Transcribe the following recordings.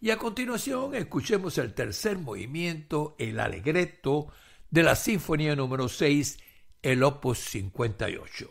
Y a continuación escuchemos el tercer movimiento, el alegreto, de la Sinfonía número 6, el Opus 58.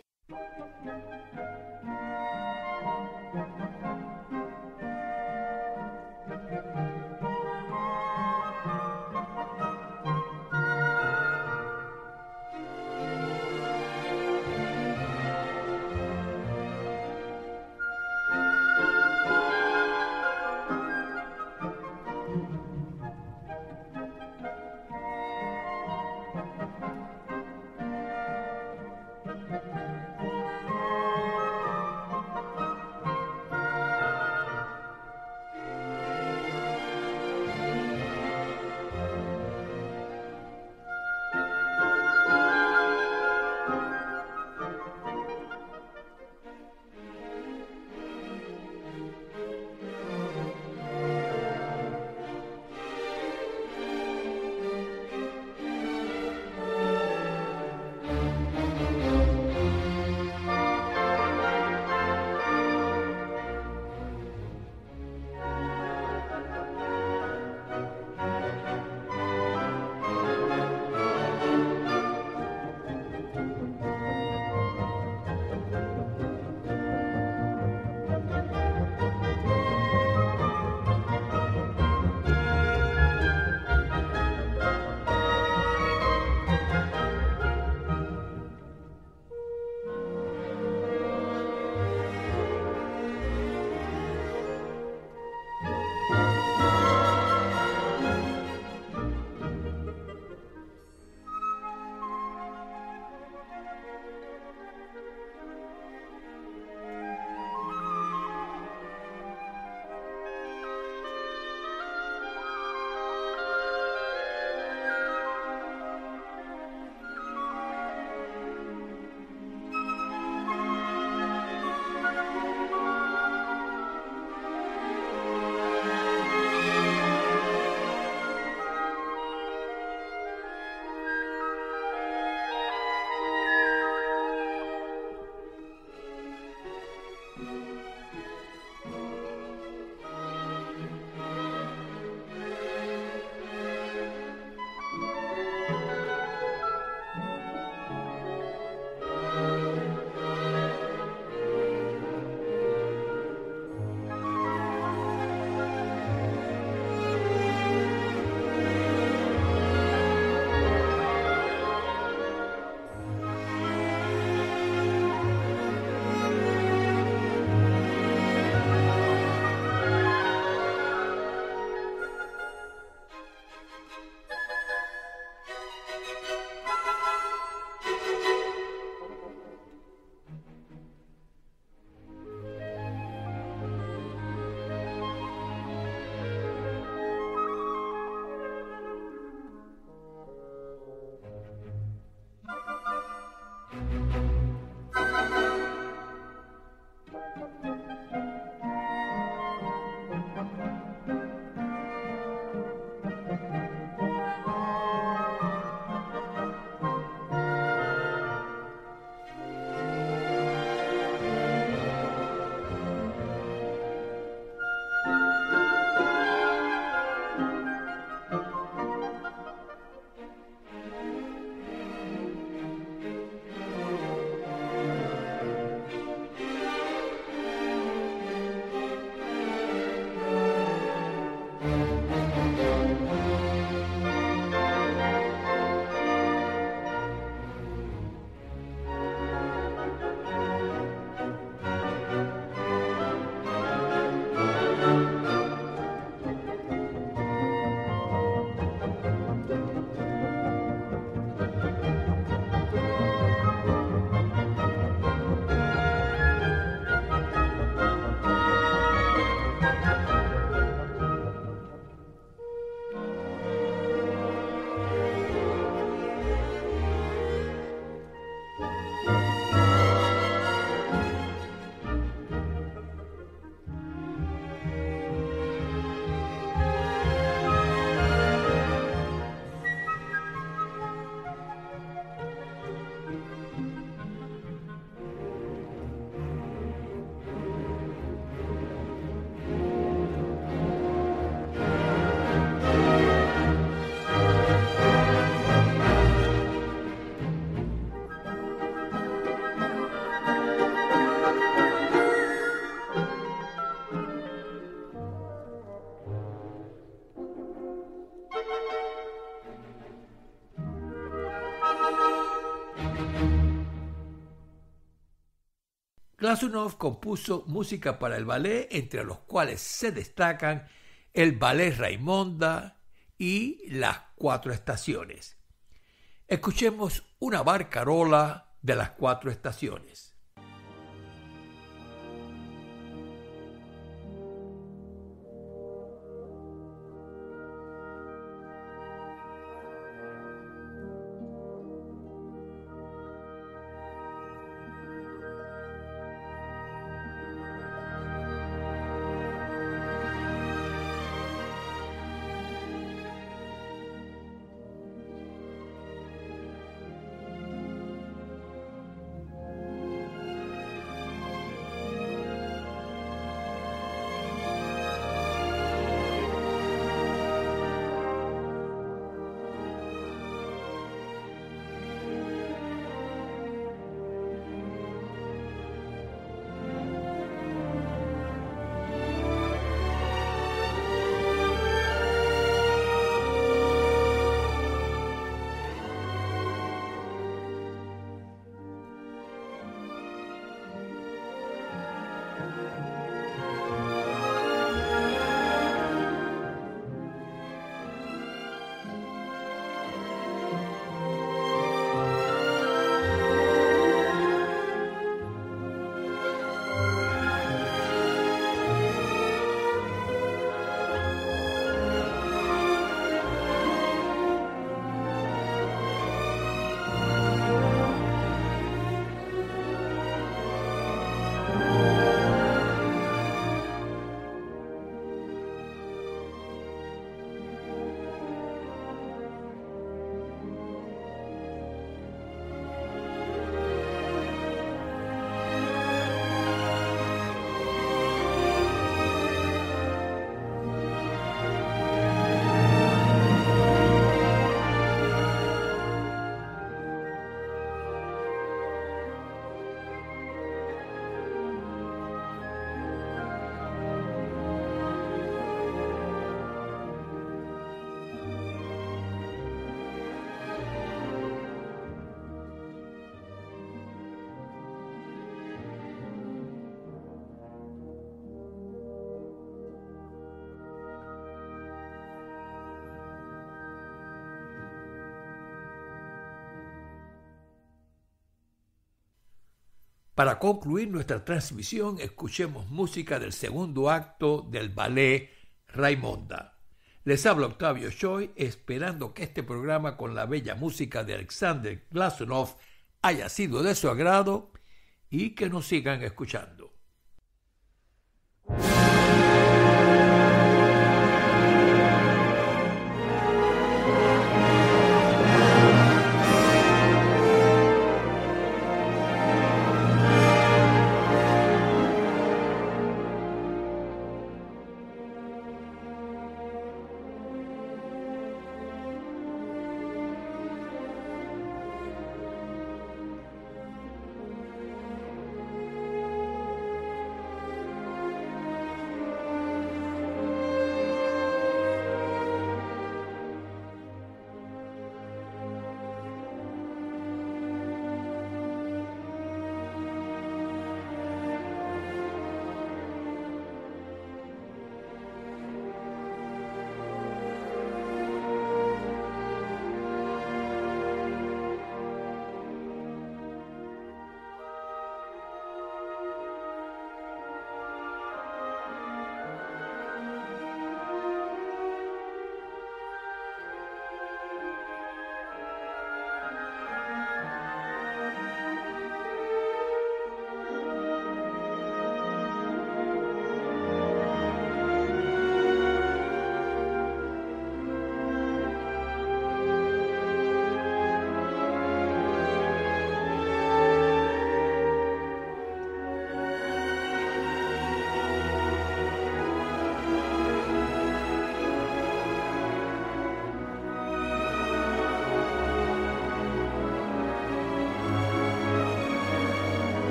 Glazunov compuso música para el ballet, entre los cuales se destacan el Ballet Raimonda y las Cuatro Estaciones. Escuchemos una barcarola de las Cuatro Estaciones. Para concluir nuestra transmisión, escuchemos música del segundo acto del ballet Raimonda. Les habla Octavio Choi, esperando que este programa con la bella música de Alexander Glasonov haya sido de su agrado y que nos sigan escuchando.